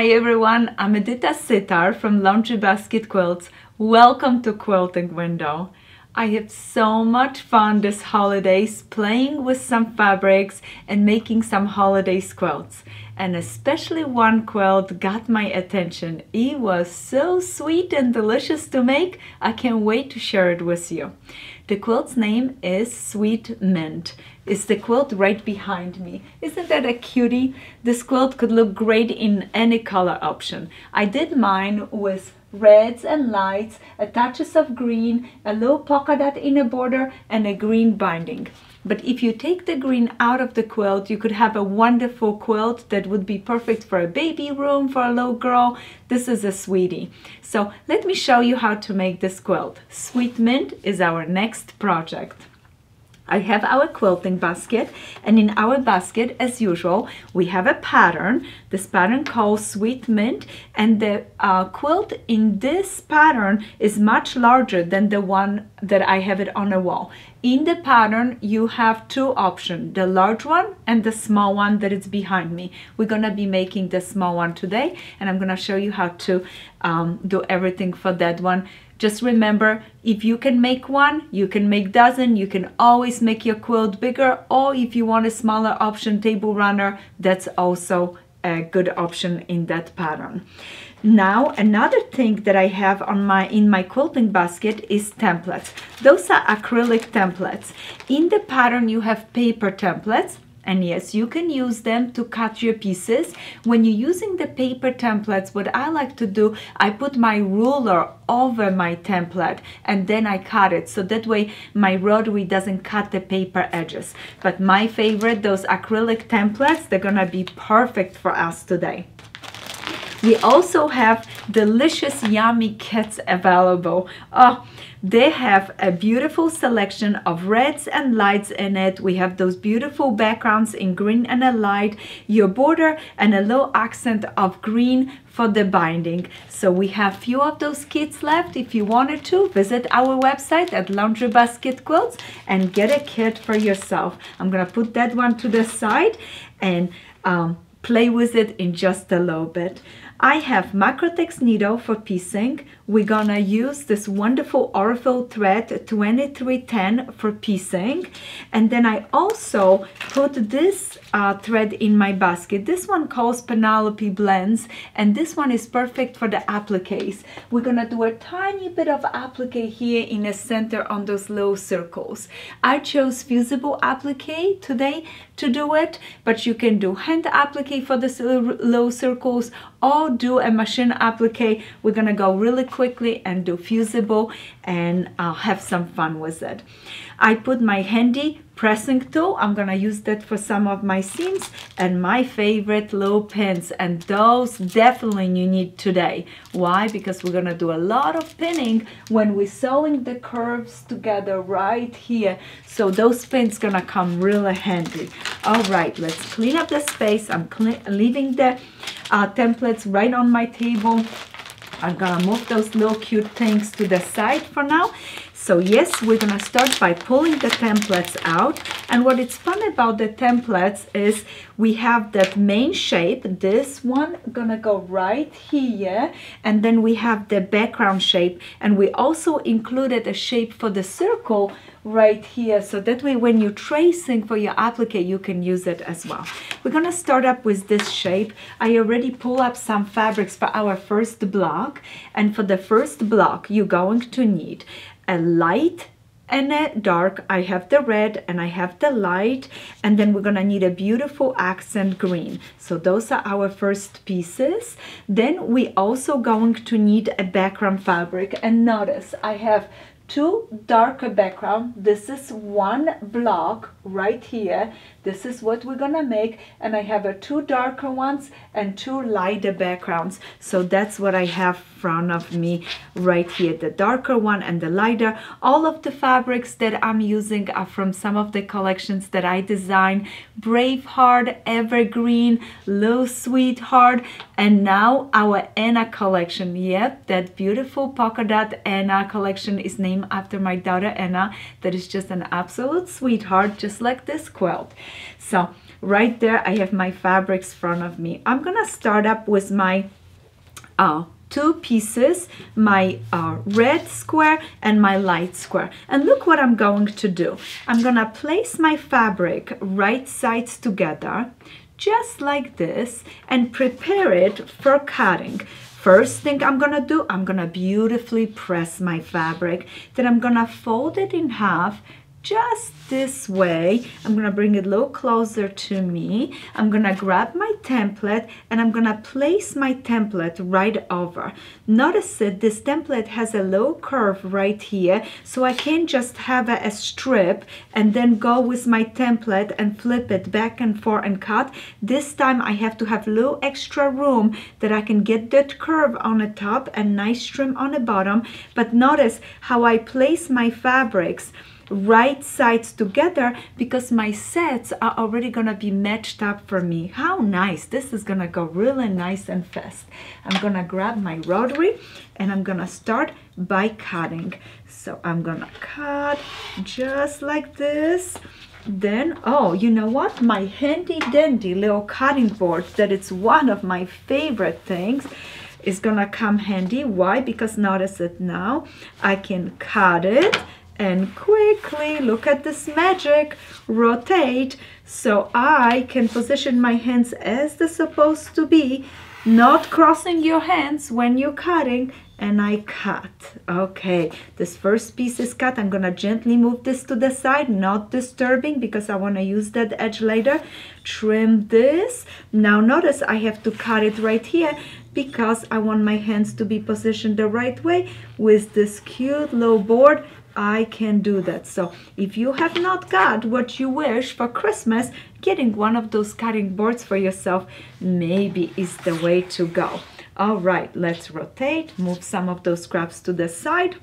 Hi everyone, I'm Edyta Sitar from Laundry Basket Quilts. Welcome to Quilting Window. I had so much fun this holidays playing with some fabrics and making some holiday quilts. And especially one quilt got my attention. It was so sweet and delicious to make. I can't wait to share it with you. The quilt's name is Sweet Mint. It's the quilt right behind me. Isn't that a cutie? This quilt could look great in any color option. I did mine with reds and lights, a touches of green, a little polka dot in a border, and a green binding. But if you take the green out of the quilt, you could have a wonderful quilt that would be perfect for a baby room, for a little girl. This is a sweetie. So let me show you how to make this quilt. Sweet Mint is our next project. I have our quilting basket and in our basket as usual we have a pattern. This pattern called sweet mint and the uh, quilt in this pattern is much larger than the one that I have it on a wall. In the pattern you have two options the large one and the small one that is behind me. We're gonna be making the small one today and I'm gonna show you how to um, do everything for that one just remember, if you can make one, you can make dozen, you can always make your quilt bigger, or if you want a smaller option, table runner, that's also a good option in that pattern. Now, another thing that I have on my in my quilting basket is templates. Those are acrylic templates. In the pattern, you have paper templates and yes, you can use them to cut your pieces. When you're using the paper templates, what I like to do, I put my ruler over my template and then I cut it. So that way my rotary doesn't cut the paper edges. But my favorite, those acrylic templates, they're gonna be perfect for us today. We also have delicious yummy kits available. Oh, they have a beautiful selection of reds and lights in it. We have those beautiful backgrounds in green and a light, your border and a low accent of green for the binding. So we have few of those kits left. If you wanted to, visit our website at Laundry Basket Quilts and get a kit for yourself. I'm gonna put that one to the side and um, play with it in just a little bit. I have Microtex needle for piecing. We're gonna use this wonderful Aurifil thread 2310 for piecing. And then I also put this uh, thread in my basket. This one calls Penelope Blends and this one is perfect for the appliques. We're gonna do a tiny bit of applique here in the center on those low circles. I chose fusible applique today to do it, but you can do hand applique for the low circles or do a machine applique. We're gonna go really quickly and do fusible and I'll have some fun with it. I put my handy pressing tool. I'm gonna use that for some of my seams and my favorite low pins and those definitely you need today. Why? Because we're gonna do a lot of pinning when we're sewing the curves together right here. So those pins gonna come really handy. All right, let's clean up the space. I'm leaving the uh, templates right on my table. I'm gonna move those little cute things to the side for now. So yes, we're gonna start by pulling the templates out. And what is fun about the templates is we have that main shape. This one gonna go right here. And then we have the background shape. And we also included a shape for the circle right here. So that way when you're tracing for your applique, you can use it as well. We're gonna start up with this shape. I already pull up some fabrics for our first block. And for the first block, you're going to need a light and a dark. I have the red and I have the light and then we're gonna need a beautiful accent green. So those are our first pieces. Then we also going to need a background fabric and notice I have two darker background. This is one block right here. This is what we're gonna make and I have a two darker ones and two lighter backgrounds. So that's what I have front of me right here, the darker one and the lighter. All of the fabrics that I'm using are from some of the collections that I designed. Braveheart, Evergreen, Low Sweetheart, and now our Anna collection. Yep, that beautiful polka dot Anna collection is named after my daughter Anna that is just an absolute sweetheart just like this quilt so right there I have my fabrics front of me I'm gonna start up with my uh, two pieces, my uh, red square and my light square. And look what I'm going to do. I'm gonna place my fabric right sides together, just like this, and prepare it for cutting. First thing I'm gonna do, I'm gonna beautifully press my fabric. Then I'm gonna fold it in half just this way. I'm gonna bring it a little closer to me. I'm gonna grab my template and I'm gonna place my template right over. Notice that this template has a low curve right here, so I can't just have a, a strip and then go with my template and flip it back and forth and cut. This time I have to have a little extra room that I can get that curve on the top and nice trim on the bottom. But notice how I place my fabrics right sides together because my sets are already gonna be matched up for me. How nice. This is gonna go really nice and fast. I'm gonna grab my rotary and I'm gonna start by cutting. So I'm gonna cut just like this. Then, oh, you know what? My handy dandy little cutting board that it's one of my favorite things is gonna come handy. Why? Because notice it now. I can cut it and quickly, look at this magic, rotate so I can position my hands as they're supposed to be, not crossing your hands when you're cutting and I cut. Okay, this first piece is cut. I'm gonna gently move this to the side, not disturbing because I wanna use that edge later. Trim this. Now notice I have to cut it right here because I want my hands to be positioned the right way with this cute little board I can do that. So if you have not got what you wish for Christmas, getting one of those cutting boards for yourself maybe is the way to go. All right, let's rotate, move some of those scraps to the side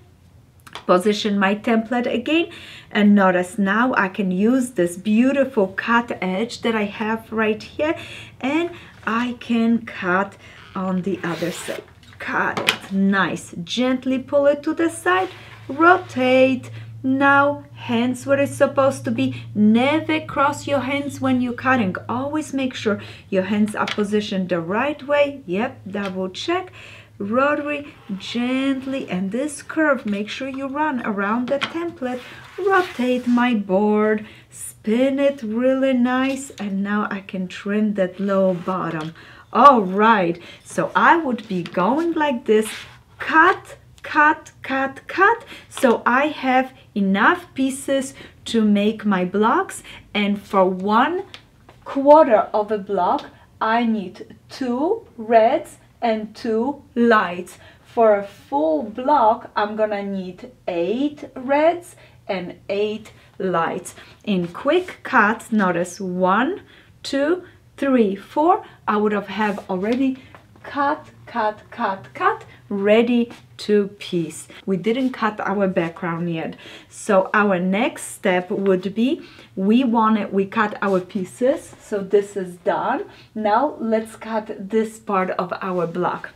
position my template again and notice now I can use this beautiful cut edge that I have right here and I can cut on the other side cut it nice gently pull it to the side rotate. Now, hands where it's supposed to be. Never cross your hands when you're cutting. Always make sure your hands are positioned the right way. Yep, double check. Rotary gently and this curve, make sure you run around the template. Rotate my board, spin it really nice, and now I can trim that low bottom. All right, so I would be going like this, cut, cut, cut, cut. So I have enough pieces to make my blocks and for one quarter of a block I need two reds and two lights. For a full block I'm gonna need eight reds and eight lights. In quick cuts, notice one, two, three, four. I would have have already cut, cut, cut, cut, ready to piece. We didn't cut our background yet. So our next step would be, we wanted, we cut our pieces. So this is done. Now let's cut this part of our block.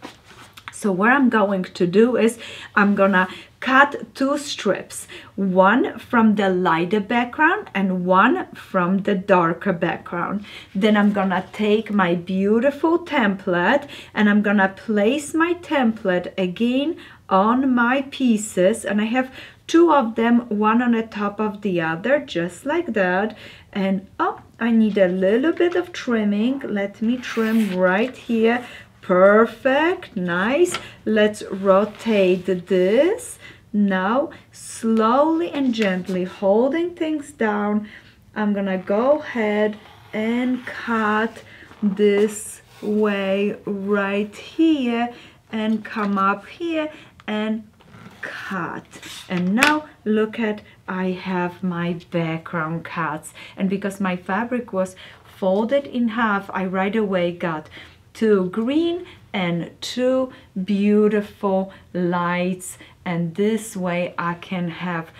So what I'm going to do is I'm gonna cut two strips, one from the lighter background and one from the darker background. Then I'm gonna take my beautiful template and I'm gonna place my template again on my pieces and I have two of them, one on the top of the other, just like that. And oh, I need a little bit of trimming. Let me trim right here Perfect, nice. Let's rotate this. Now, slowly and gently, holding things down, I'm gonna go ahead and cut this way right here and come up here and cut and now look at I have my background cuts and because my fabric was folded in half I right away got two green and two beautiful lights. And this way I can have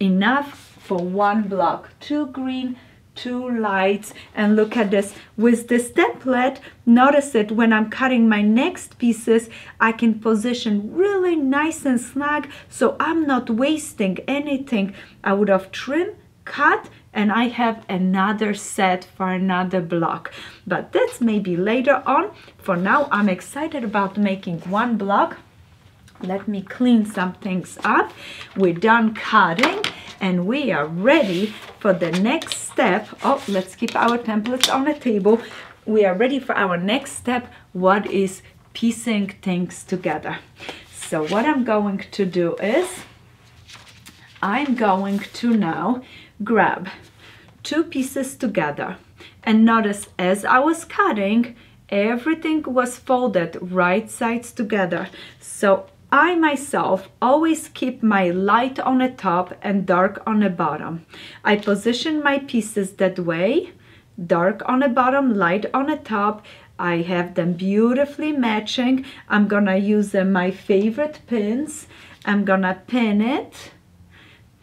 enough for one block. Two green two lights. And look at this. With this template notice it when I'm cutting my next pieces I can position really nice and snug. So I'm not wasting anything. I would have trimmed cut and I have another set for another block. But that's maybe later on. For now I'm excited about making one block. Let me clean some things up. We're done cutting and we are ready for the next step. Oh let's keep our templates on the table. We are ready for our next step. What is piecing things together? So what I'm going to do is I'm going to now grab two pieces together and notice as I was cutting everything was folded right sides together so I myself always keep my light on the top and dark on the bottom. I position my pieces that way, dark on the bottom, light on the top. I have them beautifully matching. I'm gonna use uh, my favorite pins. I'm gonna pin it,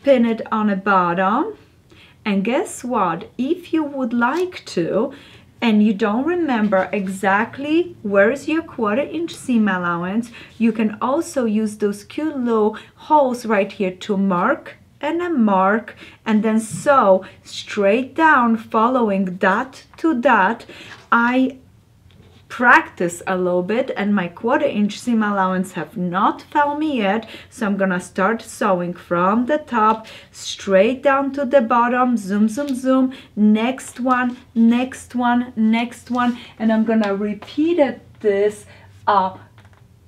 pin it on the bottom. And guess what? If you would like to, and you don't remember exactly where is your quarter inch seam allowance, you can also use those cute little holes right here to mark and a mark and then sew straight down following dot to dot. I practice a little bit and my quarter inch seam allowance have not fell me yet. So I'm gonna start sewing from the top straight down to the bottom. Zoom zoom zoom. Next one next one next one. And I'm gonna repeat it this uh,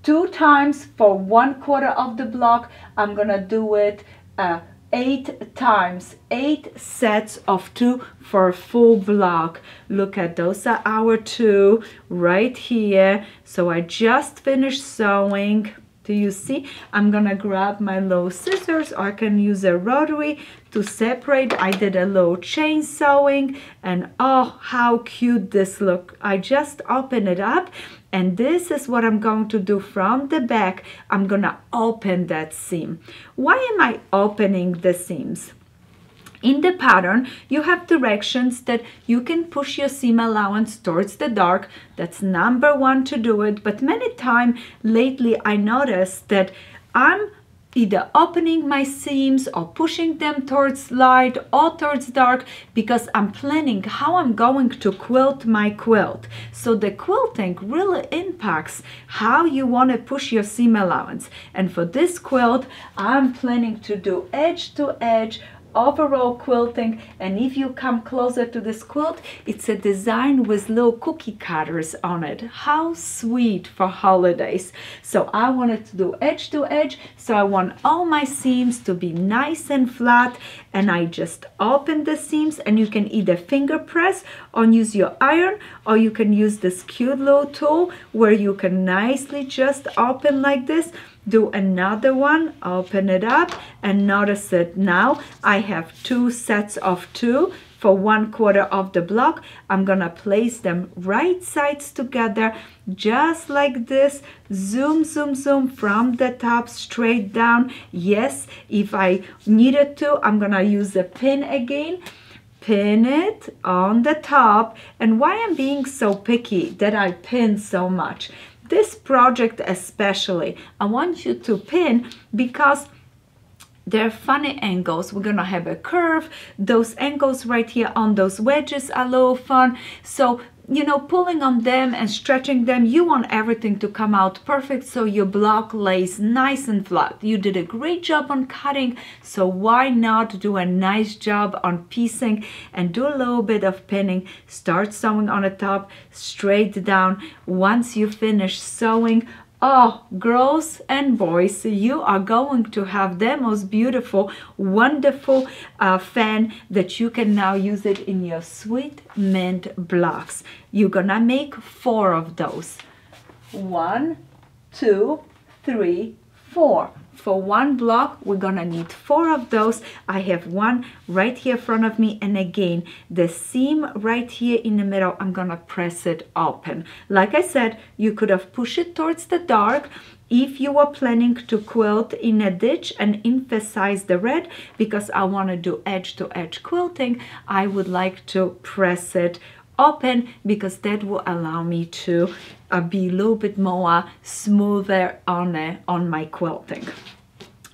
two times for one quarter of the block. I'm gonna do it uh, eight times, eight sets of two for a full block. Look at those are our two right here. So I just finished sewing. Do you see? I'm gonna grab my little scissors or I can use a rotary to separate. I did a little chain sewing and oh, how cute this look. I just open it up and this is what I'm going to do from the back. I'm gonna open that seam. Why am I opening the seams? In the pattern, you have directions that you can push your seam allowance towards the dark. That's number one to do it. But many times lately, I noticed that I'm either opening my seams or pushing them towards light or towards dark because I'm planning how I'm going to quilt my quilt. So the quilting really impacts how you want to push your seam allowance. And for this quilt, I'm planning to do edge to edge overall quilting and if you come closer to this quilt it's a design with little cookie cutters on it. How sweet for holidays. So I wanted to do edge to edge so I want all my seams to be nice and flat and I just open the seams and you can either finger press or use your iron or you can use this cute little tool where you can nicely just open like this do another one open it up and notice it now I have two sets of two. For one quarter of the block I'm gonna place them right sides together just like this. Zoom zoom zoom from the top straight down. Yes if I needed to I'm gonna use a pin again. Pin it on the top. And why I'm being so picky that I pin so much this project especially, I want you to pin because they're funny angles. We're gonna have a curve. Those angles right here on those wedges are a little fun. So you know, pulling on them and stretching them, you want everything to come out perfect so your block lays nice and flat. You did a great job on cutting, so why not do a nice job on piecing and do a little bit of pinning. Start sewing on the top, straight down. Once you finish sewing, Oh, girls and boys, you are going to have the most beautiful, wonderful uh, fan that you can now use it in your sweet mint blocks. You're gonna make four of those. One, two, three, four. For one block. We're gonna need four of those. I have one right here in front of me and again the seam right here in the middle I'm gonna press it open. Like I said you could have pushed it towards the dark if you are planning to quilt in a ditch and emphasize the red because I want to do edge to edge quilting. I would like to press it open because that will allow me to uh, be a little bit more smoother on, uh, on my quilting.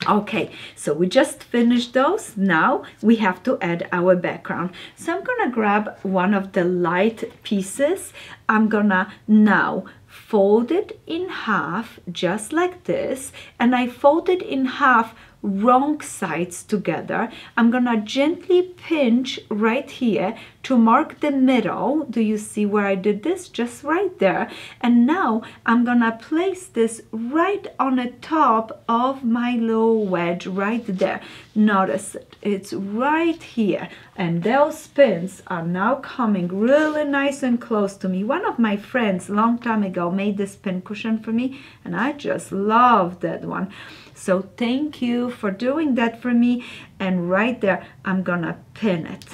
Okay, so we just finished those. Now we have to add our background. So I'm gonna grab one of the light pieces. I'm gonna now fold it in half just like this and I fold it in half wrong sides together. I'm gonna gently pinch right here to mark the middle. Do you see where I did this? Just right there. And now I'm gonna place this right on the top of my little wedge right there. Notice it, it's right here. And those pins are now coming really nice and close to me. One of my friends long time ago made this pin cushion for me and I just love that one. So thank you for doing that for me. And right there, I'm gonna pin it.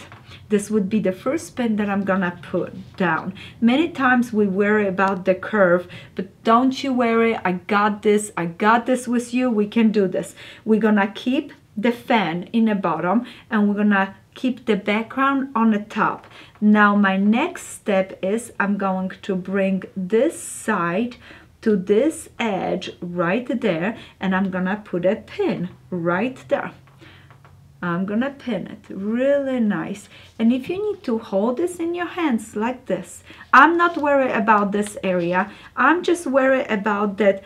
This would be the first pin that I'm gonna put down. Many times we worry about the curve, but don't you worry, I got this, I got this with you, we can do this. We're gonna keep the fan in the bottom and we're gonna keep the background on the top. Now my next step is I'm going to bring this side to this edge right there and I'm gonna put a pin right there. I'm gonna pin it really nice. And if you need to hold this in your hands like this I'm not worried about this area. I'm just worried about that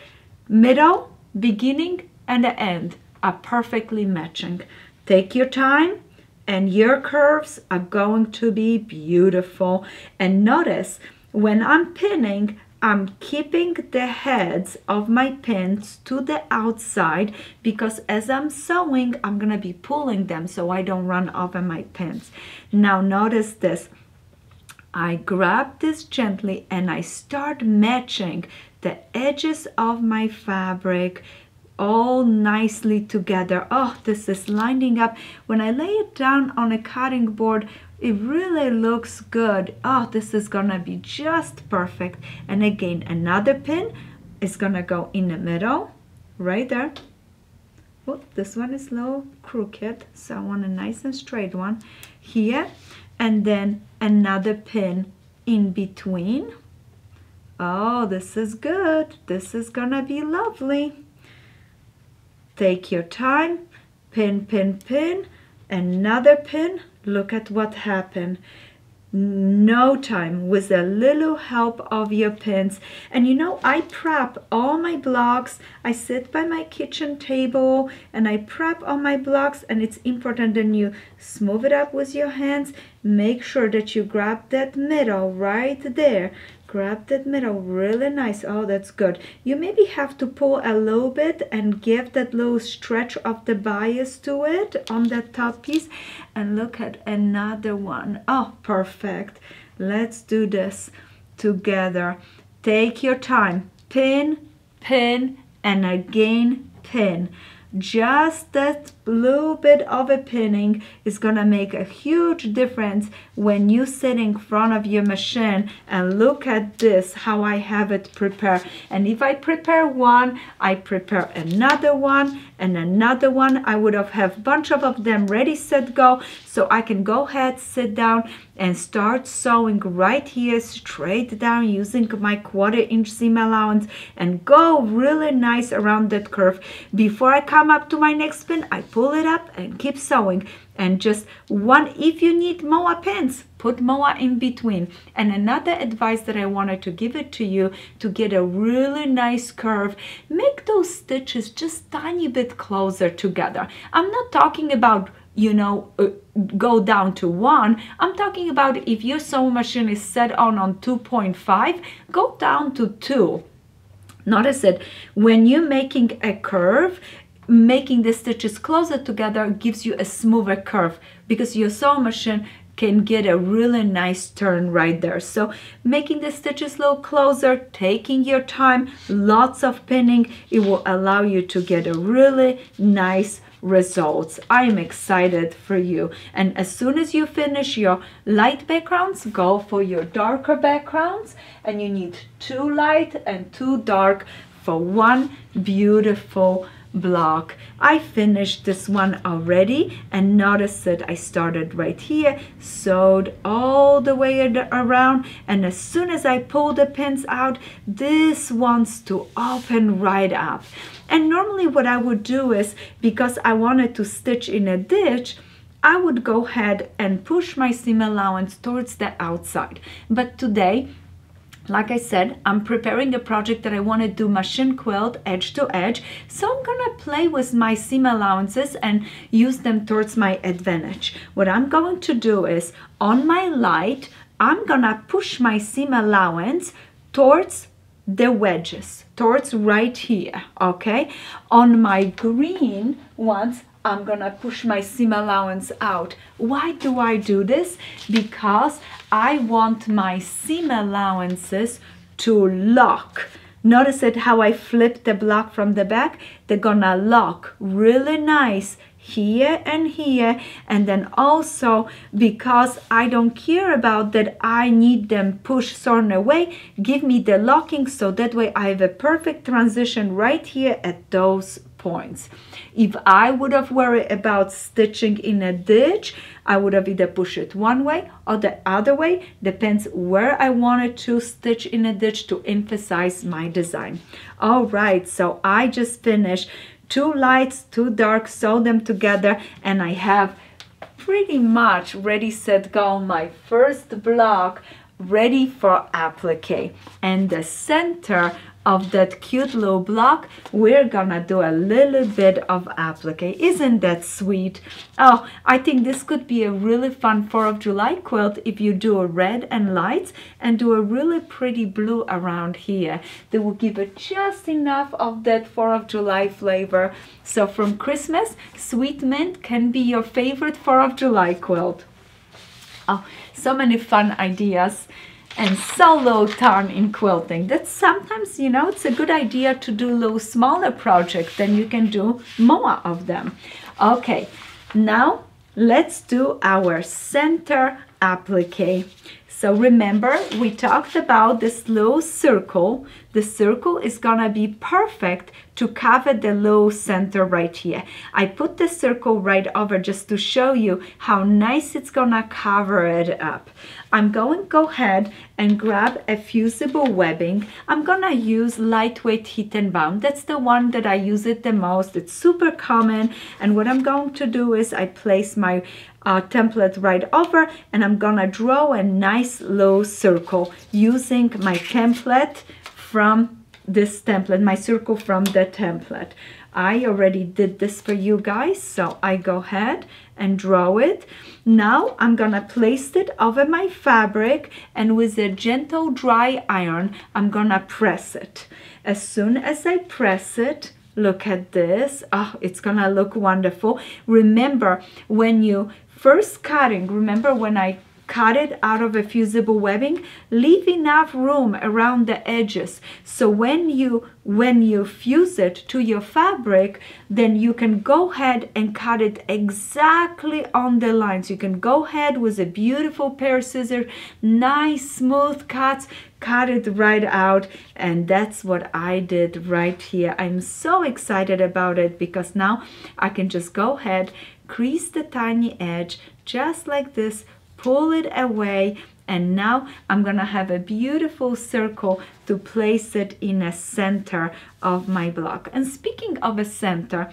middle beginning and the end are perfectly matching. Take your time and your curves are going to be beautiful. And notice when I'm pinning I'm keeping the heads of my pins to the outside because as I'm sewing, I'm to be pulling them so I don't run over my pins. Now notice this. I grab this gently and I start matching the edges of my fabric all nicely together. Oh, this is lining up. When I lay it down on a cutting board, it really looks good. Oh, this is gonna be just perfect. And again, another pin is gonna go in the middle, right there. Oh, this one is a little crooked, so I want a nice and straight one here. And then another pin in between. Oh, this is good. This is gonna be lovely. Take your time, pin, pin, pin, another pin, look at what happened. No time with a little help of your pins and you know I prep all my blocks. I sit by my kitchen table and I prep all my blocks and it's important that you smooth it up with your hands. Make sure that you grab that middle right there grab that middle really nice. Oh that's good. You maybe have to pull a little bit and give that little stretch of the bias to it on that top piece. And look at another one. Oh perfect. Let's do this together. Take your time. Pin pin and again pin just that little bit of a pinning is gonna make a huge difference when you sit in front of your machine and look at this how I have it prepared. And if I prepare one I prepare another one and another one. I would have have bunch of them ready set go. So I can go ahead sit down and start sewing right here straight down using my quarter inch seam allowance and go really nice around that curve. Before I come up to my next pin I pull it up and keep sewing. And just one if you need more pins put more in between. And another advice that I wanted to give it to you to get a really nice curve make those stitches just tiny bit closer together. I'm not talking about you know, uh, go down to one. I'm talking about if your sewing machine is set on on 2.5, go down to two. Notice it, when you're making a curve, making the stitches closer together gives you a smoother curve because your sewing machine can get a really nice turn right there. So making the stitches a little closer, taking your time, lots of pinning, it will allow you to get a really nice results. I'm excited for you. And as soon as you finish your light backgrounds, go for your darker backgrounds. And you need two light and two dark for one beautiful block. I finished this one already and notice that I started right here, sewed all the way around and as soon as I pull the pins out, this wants to open right up. And normally what I would do is, because I wanted to stitch in a ditch, I would go ahead and push my seam allowance towards the outside. But today, like I said, I'm preparing a project that I want to do machine quilt edge to edge. So I'm going to play with my seam allowances and use them towards my advantage. What I'm going to do is on my light, I'm going to push my seam allowance towards the wedges, towards right here, okay? On my green ones, I'm gonna push my seam allowance out. Why do I do this? Because I want my seam allowances to lock. Notice it how I flip the block from the back? They're gonna lock really nice here and here and then also because I don't care about that I need them push certain away give me the locking so that way I have a perfect transition right here at those points. If I would have worried about stitching in a ditch, I would have either pushed it one way or the other way, depends where I wanted to stitch in a ditch to emphasize my design. All right, so I just finished two lights, two dark, sew them together, and I have pretty much ready, set, go, my first block ready for applique. And the center of that cute little block, we're gonna do a little bit of applique. Isn't that sweet? Oh, I think this could be a really fun 4th of July quilt if you do a red and lights and do a really pretty blue around here. That will give it just enough of that 4th of July flavor. So from Christmas, Sweet Mint can be your favorite 4th of July quilt. Oh, so many fun ideas and solo time in quilting. That sometimes, you know, it's a good idea to do little smaller projects, then you can do more of them. Okay, now let's do our center applique. So remember, we talked about this little circle. The circle is gonna be perfect to cover the low center right here. I put the circle right over just to show you how nice it's gonna cover it up. I'm going to go ahead and grab a fusible webbing. I'm gonna use lightweight Heat n Bond. That's the one that I use it the most. It's super common. And what I'm going to do is I place my uh, template right over and I'm gonna draw a nice low circle using my template from this template, my circle from the template. I already did this for you guys, so I go ahead and draw it. Now I'm gonna place it over my fabric and with a gentle dry iron, I'm gonna press it. As soon as I press it, look at this, oh, it's gonna look wonderful. Remember, when you first cutting, remember when I cut it out of a fusible webbing leave enough room around the edges. So when you when you fuse it to your fabric then you can go ahead and cut it exactly on the lines. You can go ahead with a beautiful pair of scissors nice smooth cuts cut it right out. And that's what I did right here. I'm so excited about it because now I can just go ahead crease the tiny edge just like this pull it away and now I'm gonna have a beautiful circle to place it in a center of my block. And speaking of a center,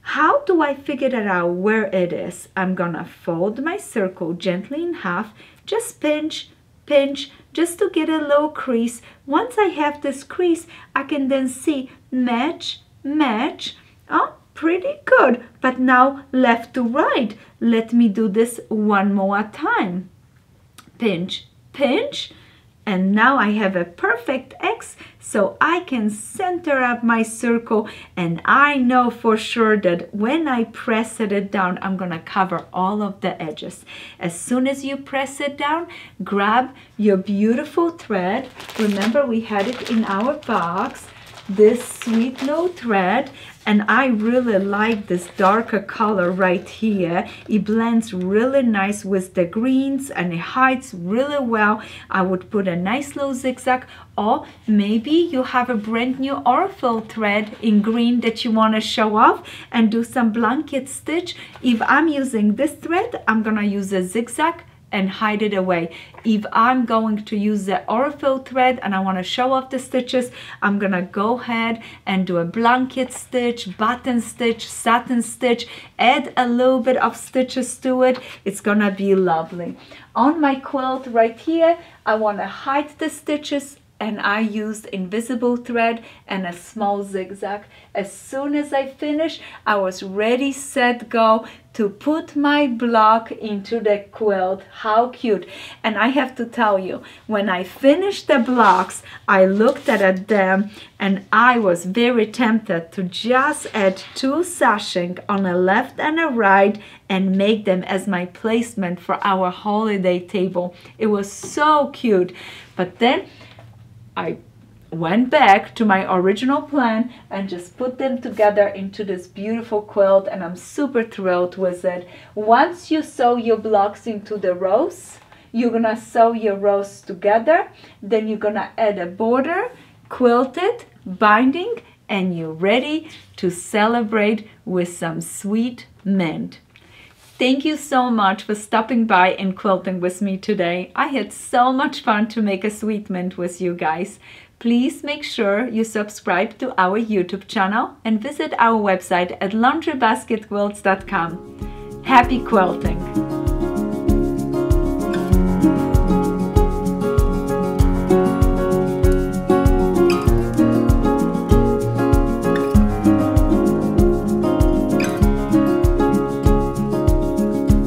how do I figure it out where it is? I'm gonna fold my circle gently in half, just pinch, pinch, just to get a low crease. Once I have this crease, I can then see match, match. Oh, pretty good. But now left to right. Let me do this one more time. Pinch, pinch, and now I have a perfect X so I can center up my circle and I know for sure that when I press it down I'm gonna cover all of the edges. As soon as you press it down grab your beautiful thread remember we had it in our box this sweet little thread and I really like this darker color right here. It blends really nice with the greens and it hides really well. I would put a nice little zigzag or maybe you have a brand new Aurifil thread in green that you want to show off and do some blanket stitch. If I'm using this thread I'm gonna use a zigzag and hide it away. If I'm going to use the Aurifil thread and I want to show off the stitches, I'm gonna go ahead and do a blanket stitch, button stitch, satin stitch, add a little bit of stitches to it. It's gonna be lovely. On my quilt right here, I want to hide the stitches and I used invisible thread and a small zigzag. As soon as I finished, I was ready, set, go to put my block into the quilt. How cute. And I have to tell you, when I finished the blocks, I looked at them and I was very tempted to just add two sashing on a left and a right and make them as my placement for our holiday table. It was so cute. But then I went back to my original plan and just put them together into this beautiful quilt and I'm super thrilled with it. Once you sew your blocks into the rows, you're gonna sew your rows together, then you're gonna add a border, quilt it, binding, and you're ready to celebrate with some sweet mint. Thank you so much for stopping by and quilting with me today. I had so much fun to make a sweet mint with you guys. Please make sure you subscribe to our YouTube channel and visit our website at laundrybasketquilts.com. Happy quilting!